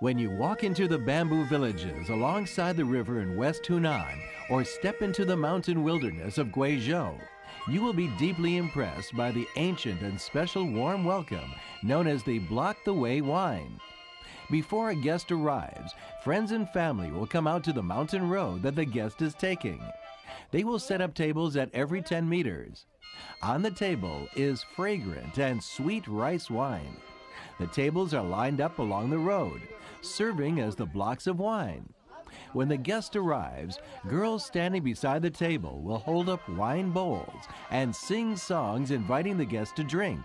When you walk into the bamboo villages alongside the river in West Hunan or step into the mountain wilderness of Guizhou, you will be deeply impressed by the ancient and special warm welcome known as the Block the Way wine. Before a guest arrives, friends and family will come out to the mountain road that the guest is taking. They will set up tables at every 10 meters. On the table is fragrant and sweet rice wine. The tables are lined up along the road, serving as the blocks of wine. When the guest arrives, girls standing beside the table will hold up wine bowls and sing songs inviting the guest to drink.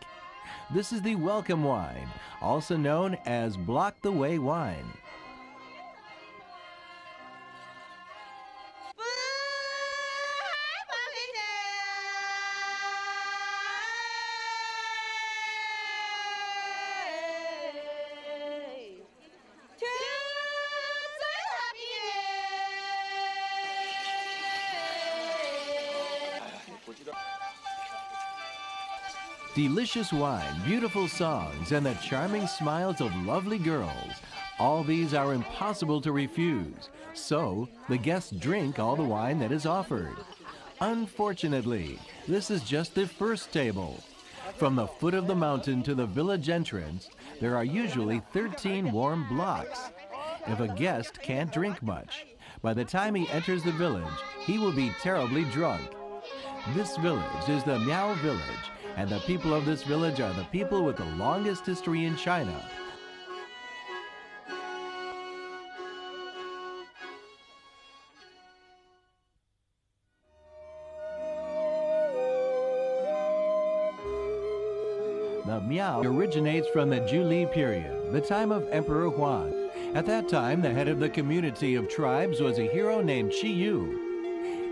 This is the welcome wine, also known as block the way wine. Delicious wine, beautiful songs, and the charming smiles of lovely girls. All these are impossible to refuse. So, the guests drink all the wine that is offered. Unfortunately, this is just the first table. From the foot of the mountain to the village entrance, there are usually 13 warm blocks. If a guest can't drink much, by the time he enters the village, he will be terribly drunk. This village is the Miao village, and the people of this village are the people with the longest history in China. The Miao originates from the Zhuli period, the time of Emperor Huang. At that time, the head of the community of tribes was a hero named Qi Yu.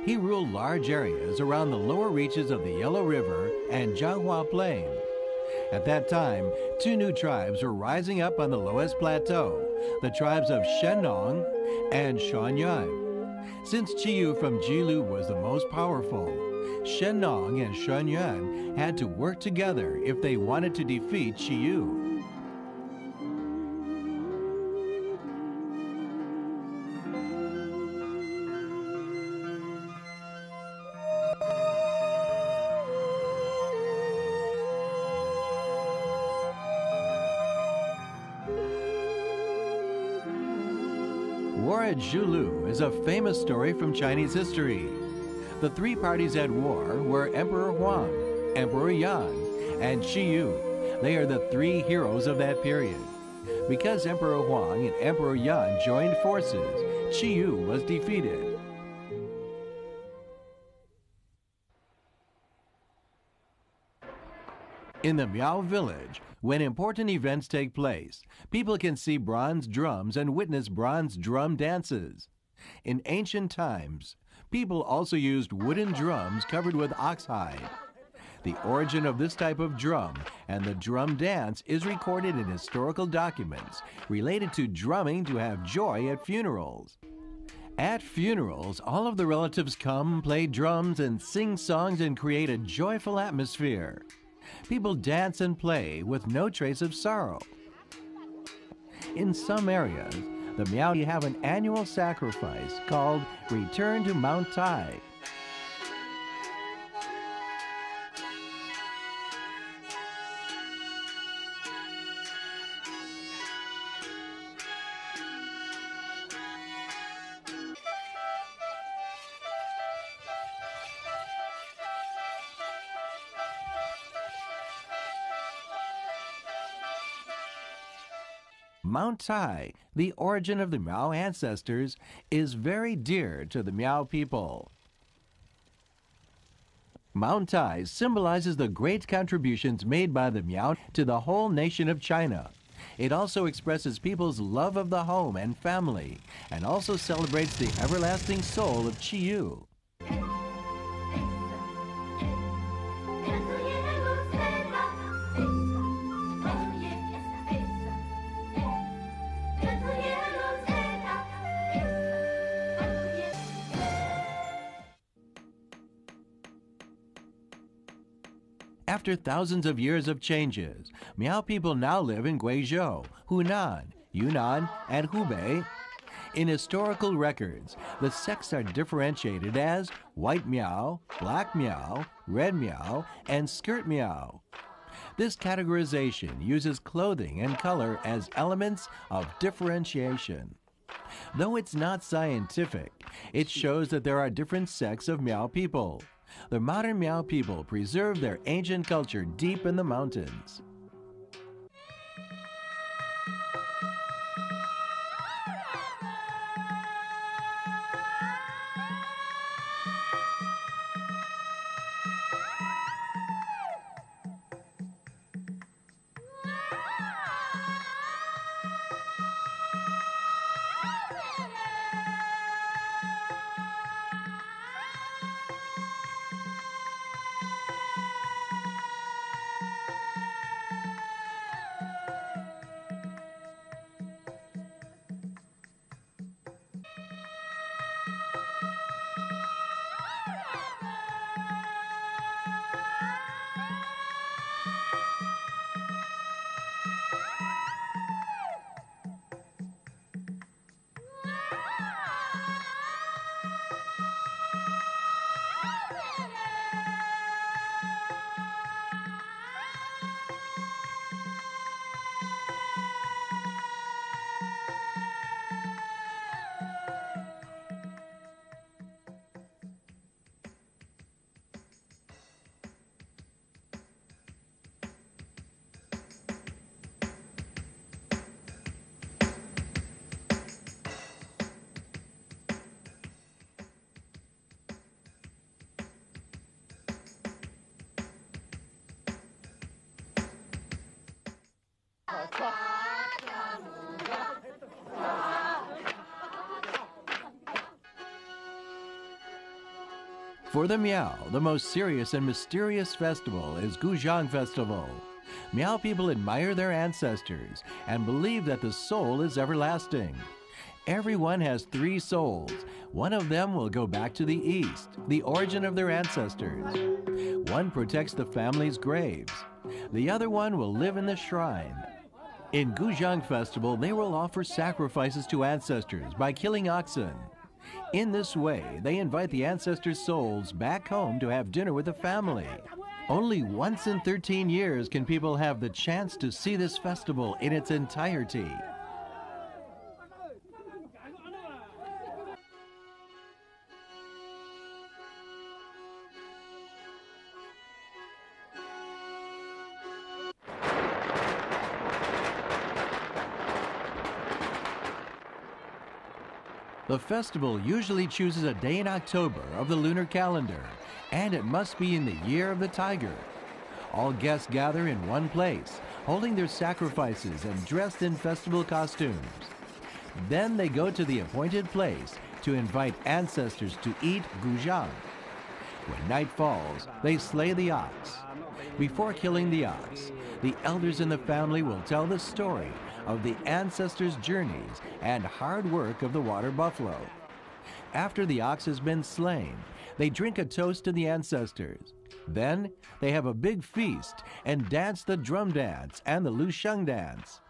He ruled large areas around the lower reaches of the Yellow River and Jianghuai Plain. At that time, two new tribes were rising up on the Loess plateau, the tribes of Shennong and Xuanyuan. Since Qiyu from Jilu was the most powerful, Shennong and Xuanyuan had to work together if they wanted to defeat Qiyu. Zhulu is a famous story from Chinese history. The three parties at war were Emperor Huang, Emperor Yan, and Qi Yu. They are the three heroes of that period. Because Emperor Huang and Emperor Yan joined forces, Qi Yu was defeated. In the Miao village, when important events take place, people can see bronze drums and witness bronze drum dances. In ancient times, people also used wooden drums covered with oxhide. The origin of this type of drum and the drum dance is recorded in historical documents related to drumming to have joy at funerals. At funerals, all of the relatives come, play drums, and sing songs and create a joyful atmosphere. People dance and play with no trace of sorrow. In some areas, the Miao have an annual sacrifice called Return to Mount Tai. Mount Tai, the origin of the Miao ancestors, is very dear to the Miao people. Mount Tai symbolizes the great contributions made by the Miao to the whole nation of China. It also expresses people's love of the home and family, and also celebrates the everlasting soul of Qi After thousands of years of changes, Miao people now live in Guizhou, Hunan, Yunnan, and Hubei. In historical records, the sects are differentiated as white Miao, black Miao, red Miao, and skirt Miao. This categorization uses clothing and color as elements of differentiation. Though it's not scientific, it shows that there are different sects of Miao people. The modern Miao people preserve their ancient culture deep in the mountains. For the Miao, the most serious and mysterious festival is Guxiang Festival. Miao people admire their ancestors and believe that the soul is everlasting. Everyone has three souls. One of them will go back to the east, the origin of their ancestors. One protects the family's graves. The other one will live in the shrine. In Guxiang Festival, they will offer sacrifices to ancestors by killing oxen. In this way, they invite the ancestors' souls back home to have dinner with the family. Only once in 13 years can people have the chance to see this festival in its entirety. The festival usually chooses a day in October of the lunar calendar, and it must be in the year of the tiger. All guests gather in one place, holding their sacrifices and dressed in festival costumes. Then they go to the appointed place to invite ancestors to eat guxiang. When night falls, they slay the ox. Before killing the ox, the elders in the family will tell the story of the ancestors' journeys and hard work of the water buffalo. After the ox has been slain, they drink a toast to the ancestors. Then they have a big feast and dance the drum dance and the Lu Lusheng dance.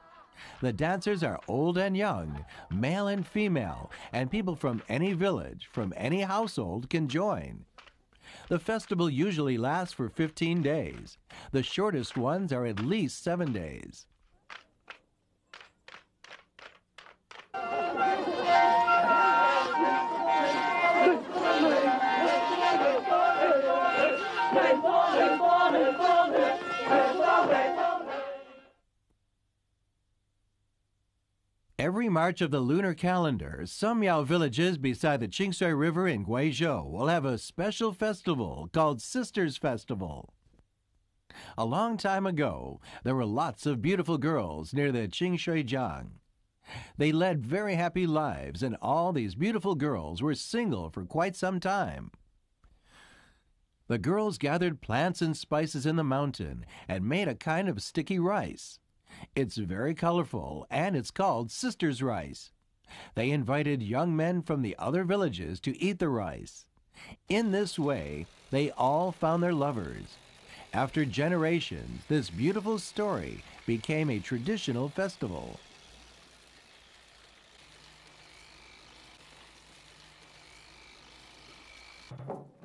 The dancers are old and young, male and female, and people from any village, from any household can join. The festival usually lasts for 15 days. The shortest ones are at least seven days. Every March of the lunar calendar, some Yao villages beside the Qingshui River in Guizhou will have a special festival called Sisters Festival. A long time ago, there were lots of beautiful girls near the Qingshui Jiang. They led very happy lives, and all these beautiful girls were single for quite some time. The girls gathered plants and spices in the mountain and made a kind of sticky rice. It's very colorful and it's called Sisters Rice. They invited young men from the other villages to eat the rice. In this way, they all found their lovers. After generations, this beautiful story became a traditional festival. you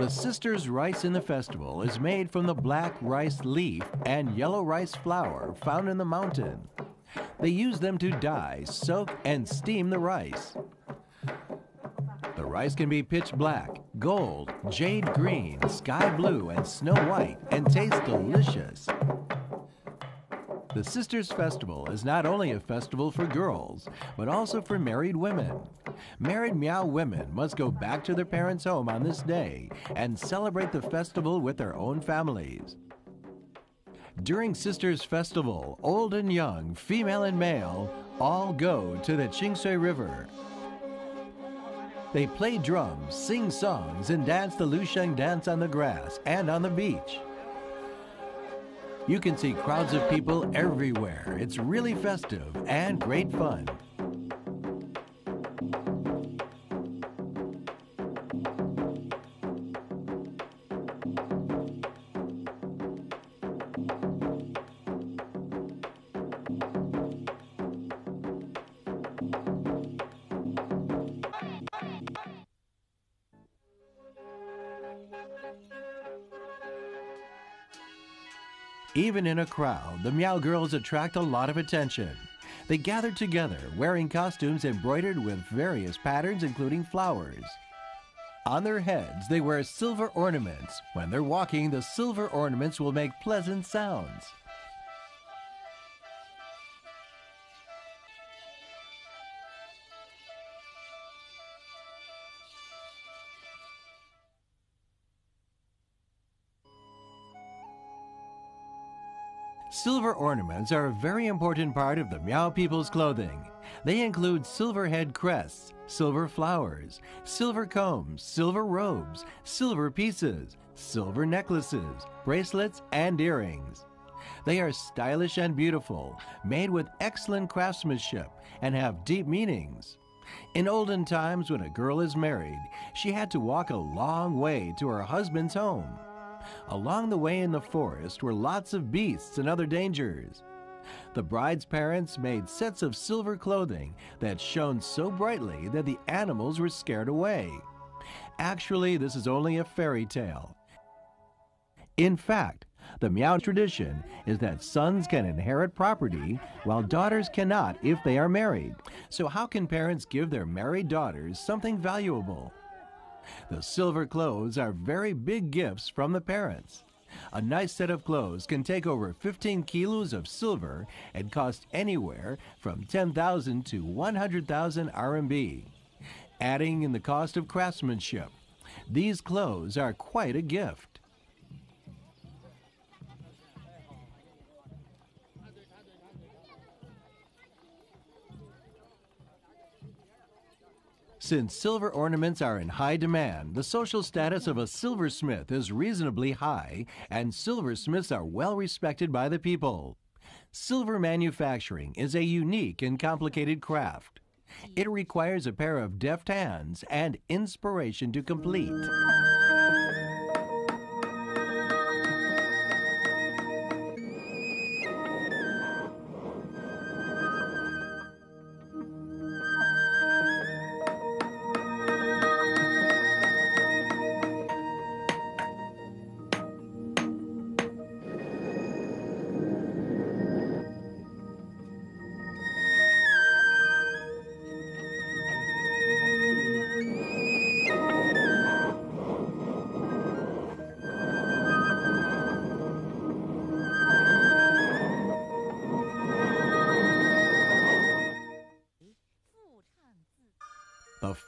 the sisters' rice in the festival is made from the black rice leaf and yellow rice flour found in the mountain. They use them to dye, soak, and steam the rice. The rice can be pitch black, gold, jade green, sky blue, and snow white, and tastes delicious. The Sisters Festival is not only a festival for girls, but also for married women. Married Miao women must go back to their parents' home on this day and celebrate the festival with their own families. During Sisters Festival, old and young, female and male, all go to the Qingshui River. They play drums, sing songs, and dance the Lusheng dance on the grass and on the beach. You can see crowds of people everywhere. It's really festive and great fun. Even in a crowd, the Miao girls attract a lot of attention. They gather together, wearing costumes embroidered with various patterns, including flowers. On their heads, they wear silver ornaments. When they're walking, the silver ornaments will make pleasant sounds. Ornaments are a very important part of the Miao people's clothing. They include silver head crests, silver flowers, silver combs, silver robes, silver pieces, silver necklaces, bracelets, and earrings. They are stylish and beautiful, made with excellent craftsmanship, and have deep meanings. In olden times, when a girl is married, she had to walk a long way to her husband's home. Along the way in the forest were lots of beasts and other dangers. The bride's parents made sets of silver clothing that shone so brightly that the animals were scared away. Actually, this is only a fairy tale. In fact, the Miao tradition is that sons can inherit property while daughters cannot if they are married. So, how can parents give their married daughters something valuable? The silver clothes are very big gifts from the parents. A nice set of clothes can take over 15 kilos of silver and cost anywhere from 10,000 to 100,000 RMB. Adding in the cost of craftsmanship, these clothes are quite a gift. Since silver ornaments are in high demand, the social status of a silversmith is reasonably high, and silversmiths are well respected by the people. Silver manufacturing is a unique and complicated craft. It requires a pair of deft hands and inspiration to complete.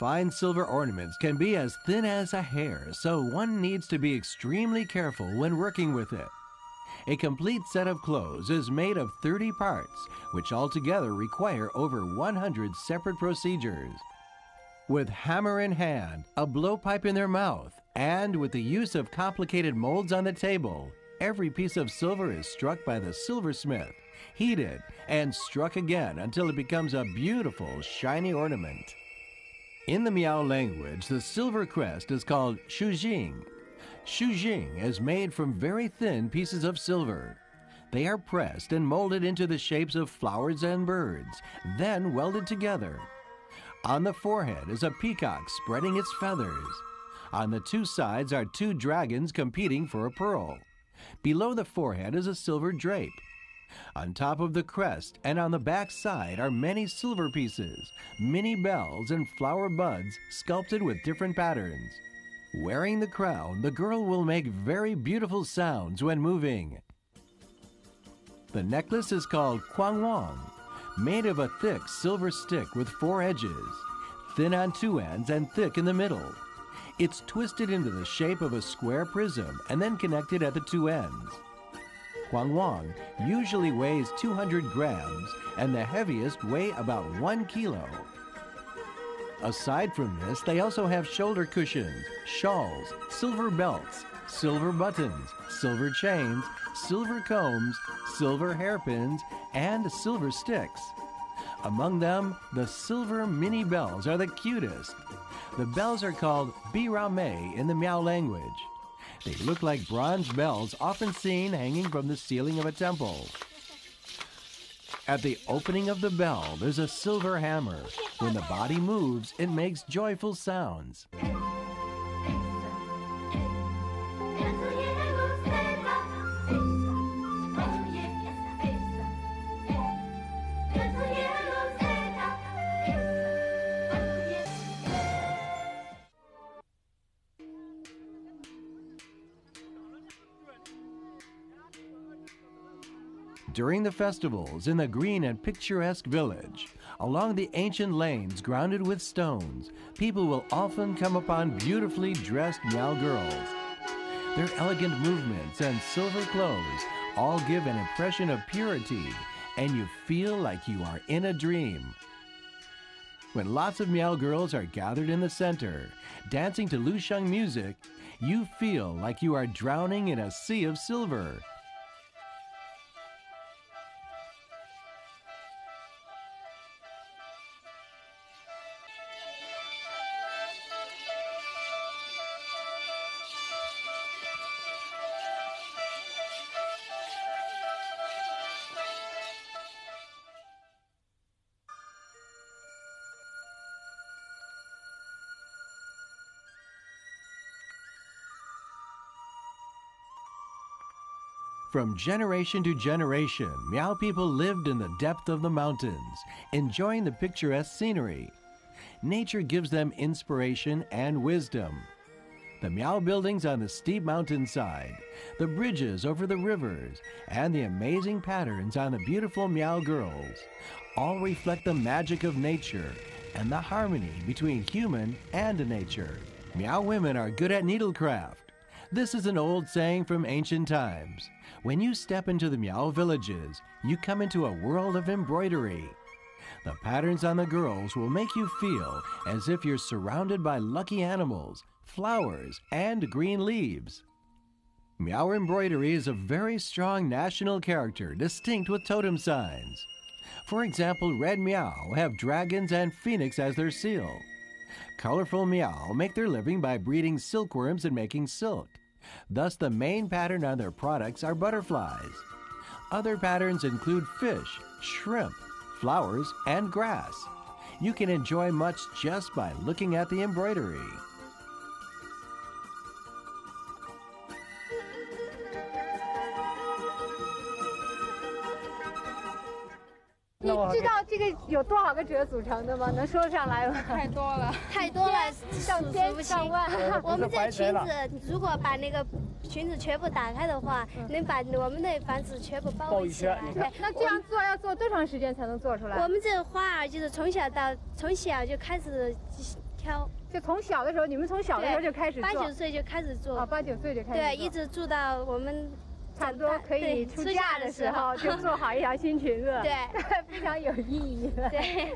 Fine silver ornaments can be as thin as a hair, so one needs to be extremely careful when working with it. A complete set of clothes is made of 30 parts, which altogether require over 100 separate procedures. With hammer in hand, a blowpipe in their mouth, and with the use of complicated molds on the table, every piece of silver is struck by the silversmith, heated, and struck again until it becomes a beautiful, shiny ornament. In the Miao language, the silver crest is called shujing. Shujing is made from very thin pieces of silver. They are pressed and molded into the shapes of flowers and birds, then welded together. On the forehead is a peacock spreading its feathers. On the two sides are two dragons competing for a pearl. Below the forehead is a silver drape. On top of the crest and on the back side are many silver pieces, many bells, and flower buds sculpted with different patterns. Wearing the crown, the girl will make very beautiful sounds when moving. The necklace is called Kwangwang, made of a thick silver stick with four edges, thin on two ends and thick in the middle. It's twisted into the shape of a square prism and then connected at the two ends. Kwangwang usually weighs 200 grams and the heaviest weigh about one kilo. Aside from this, they also have shoulder cushions, shawls, silver belts, silver buttons, silver chains, silver combs, silver hairpins, and silver sticks. Among them, the silver mini bells are the cutest. The bells are called bi birame in the Miao language. They look like bronze bells often seen hanging from the ceiling of a temple. At the opening of the bell, there's a silver hammer. When the body moves, it makes joyful sounds. During the festivals in the green and picturesque village, along the ancient lanes grounded with stones, people will often come upon beautifully dressed Miao girls. Their elegant movements and silver clothes all give an impression of purity, and you feel like you are in a dream. When lots of Miao girls are gathered in the center, dancing to Lusheng music, you feel like you are drowning in a sea of silver. From generation to generation, Miao people lived in the depth of the mountains, enjoying the picturesque scenery. Nature gives them inspiration and wisdom. The Miao buildings on the steep mountainside, the bridges over the rivers, and the amazing patterns on the beautiful Miao girls all reflect the magic of nature and the harmony between human and nature. Miao women are good at needlecraft. This is an old saying from ancient times. When you step into the Miao villages, you come into a world of embroidery. The patterns on the girls will make you feel as if you're surrounded by lucky animals, flowers, and green leaves. Miao embroidery is a very strong national character, distinct with totem signs. For example, red Miao have dragons and phoenix as their seal. Colorful Miao make their living by breeding silkworms and making silk. Thus, the main pattern on their products are butterflies. Other patterns include fish, shrimp, flowers, and grass. You can enjoy much just by looking at the embroidery. 你知道这个有多少个褶组成的吗？能说上来吗？太多了，太多了，上千上万。我们这裙子如果把那个裙子全部打开的话，能把我们的房子全部包围起来。那这样做要做多长时间才能做出来？我们这花儿就是从小到从小就开始挑，就从小的时候，你们从小的时候就开始做八九岁就开始做啊，八九岁就开始对，一直做到我们。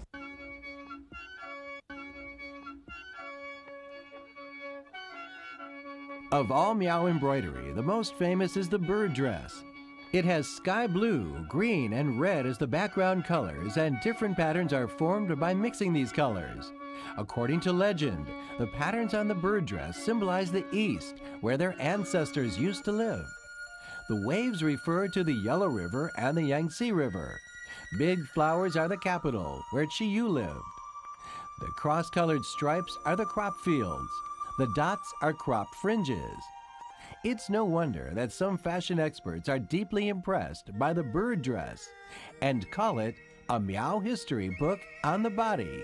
Of all Miao embroidery, the most famous is the bird dress. It has sky blue, green, and red as the background colors, and different patterns are formed by mixing these colors. According to legend, the patterns on the bird dress symbolize the East, where their ancestors used to live. The waves refer to the Yellow River and the Yangtze River. Big flowers are the capital, where Chiyu lived. The cross colored stripes are the crop fields. The dots are crop fringes. It's no wonder that some fashion experts are deeply impressed by the bird dress and call it a Miao history book on the body.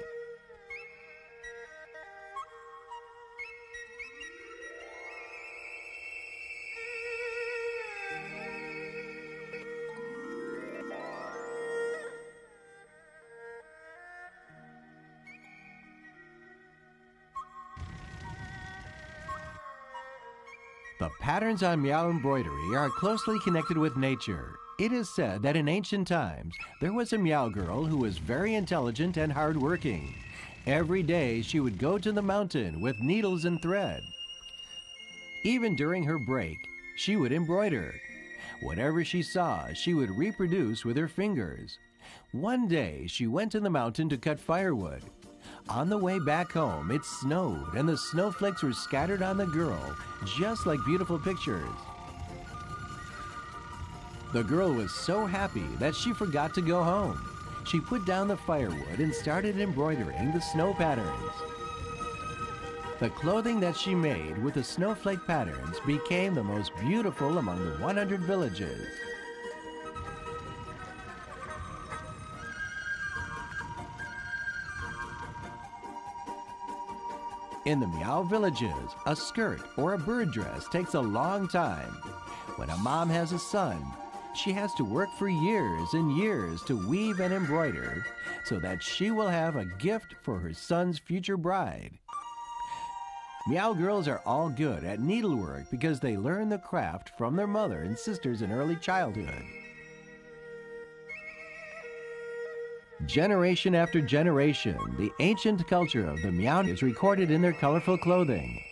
Patterns on Miao embroidery are closely connected with nature. It is said that in ancient times, there was a Miao girl who was very intelligent and hardworking. Every day, she would go to the mountain with needles and thread. Even during her break, she would embroider. Whatever she saw, she would reproduce with her fingers. One day, she went to the mountain to cut firewood. On the way back home, it snowed and the snowflakes were scattered on the girl, just like beautiful pictures. The girl was so happy that she forgot to go home. She put down the firewood and started embroidering the snow patterns. The clothing that she made with the snowflake patterns became the most beautiful among the 100 villages. In the Miao villages, a skirt or a bird dress takes a long time. When a mom has a son, she has to work for years and years to weave and embroider so that she will have a gift for her son's future bride. Miao girls are all good at needlework because they learn the craft from their mother and sisters in early childhood. Generation after generation, the ancient culture of the Miao is recorded in their colorful clothing.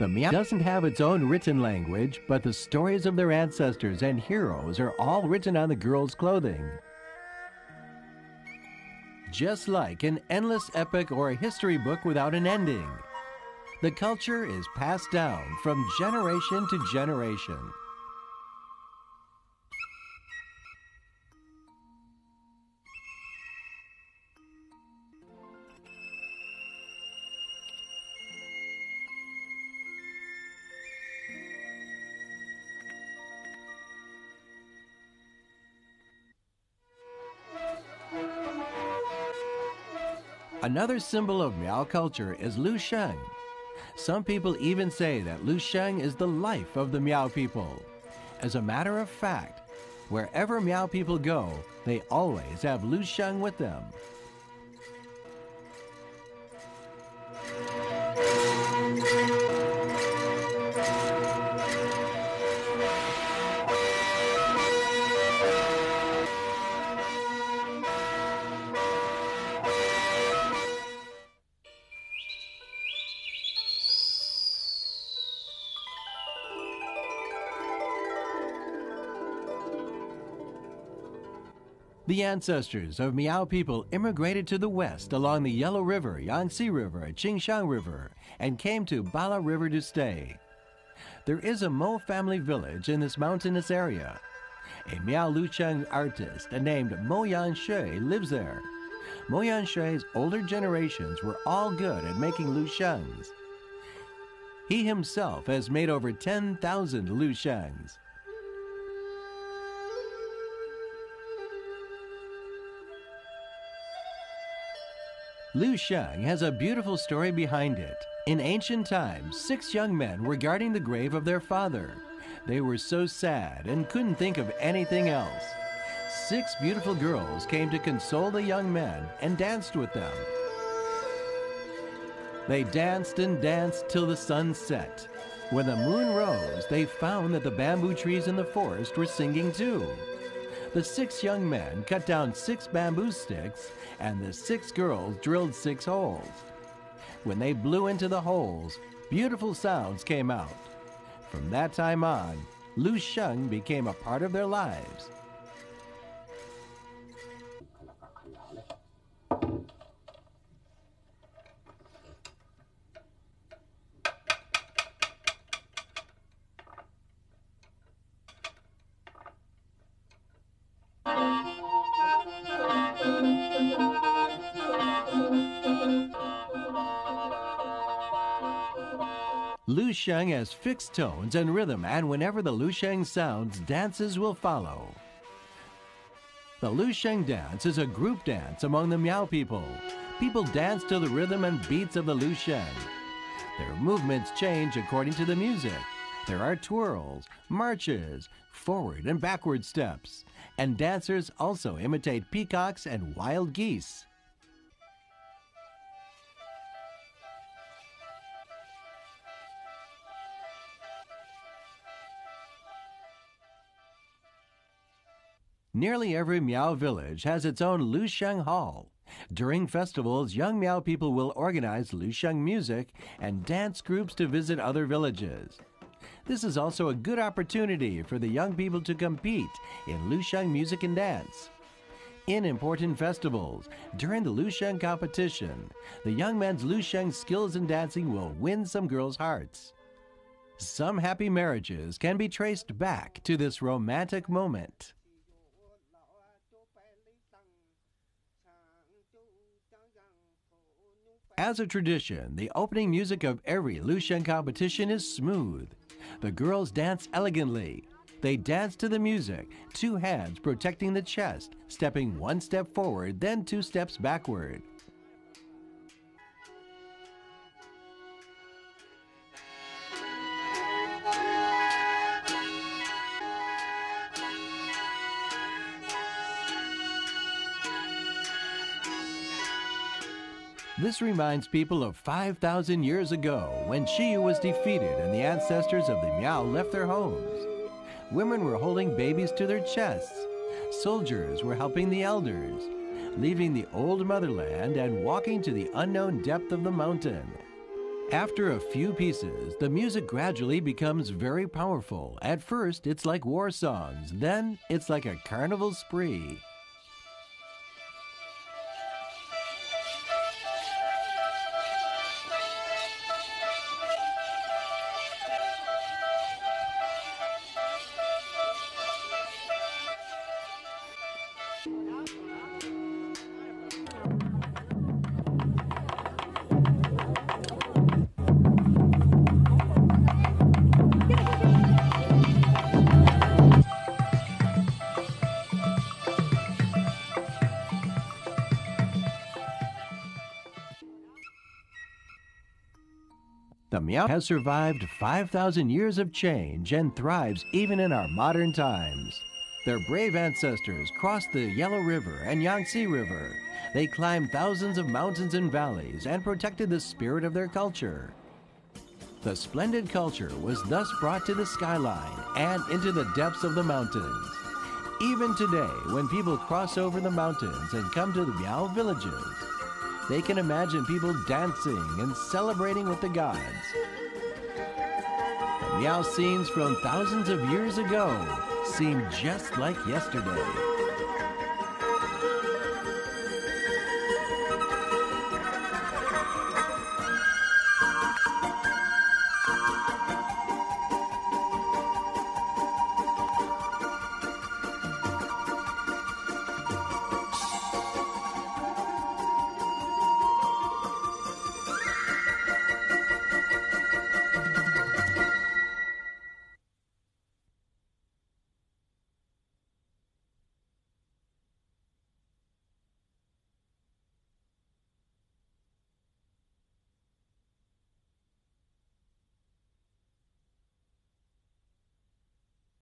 The Miao doesn't have its own written language, but the stories of their ancestors and heroes are all written on the girls' clothing. Just like an endless epic or a history book without an ending, the culture is passed down from generation to generation. Another symbol of Miao culture is Lu Sheng. Some people even say that Lu Sheng is the life of the Miao people. As a matter of fact, wherever Miao people go, they always have Lu Sheng with them. Ancestors of Miao people immigrated to the west along the Yellow River, Yangtze River, Qingshan River, and came to Bala River to stay. There is a Mo family village in this mountainous area. A Miao Lusheng artist named Mo Yanshui lives there. Mo Yanshui's older generations were all good at making Lushengs. He himself has made over 10,000 Lushengs. Lu Sheng has a beautiful story behind it. In ancient times, six young men were guarding the grave of their father. They were so sad and couldn't think of anything else. Six beautiful girls came to console the young men and danced with them. They danced and danced till the sun set. When the moon rose, they found that the bamboo trees in the forest were singing too. The six young men cut down six bamboo sticks and the six girls drilled six holes. When they blew into the holes, beautiful sounds came out. From that time on, Lu Sheng became a part of their lives. Lusheng has fixed tones and rhythm, and whenever the Lusheng sounds, dances will follow. The Lusheng dance is a group dance among the Miao people. People dance to the rhythm and beats of the Lusheng. Their movements change according to the music. There are twirls, marches, forward and backward steps, and dancers also imitate peacocks and wild geese. Nearly every Miao village has its own Lusheng Hall. During festivals, young Miao people will organize Lusheng music and dance groups to visit other villages. This is also a good opportunity for the young people to compete in Lusheng music and dance. In important festivals, during the Lusheng competition, the young men's Lusheng skills in dancing will win some girls' hearts. Some happy marriages can be traced back to this romantic moment. As a tradition, the opening music of every Lusheng competition is smooth. The girls dance elegantly. They dance to the music, two hands protecting the chest, stepping one step forward, then two steps backward. This reminds people of 5,000 years ago when Shiyu was defeated and the ancestors of the Miao left their homes. Women were holding babies to their chests. Soldiers were helping the elders, leaving the old motherland and walking to the unknown depth of the mountain. After a few pieces, the music gradually becomes very powerful. At first, it's like war songs, then, it's like a carnival spree. Miao has survived 5,000 years of change and thrives even in our modern times. Their brave ancestors crossed the Yellow River and Yangtze River. They climbed thousands of mountains and valleys and protected the spirit of their culture. The splendid culture was thus brought to the skyline and into the depths of the mountains. Even today, when people cross over the mountains and come to the Miao villages, they can imagine people dancing and celebrating with the gods. The Miao scenes from thousands of years ago seem just like yesterday.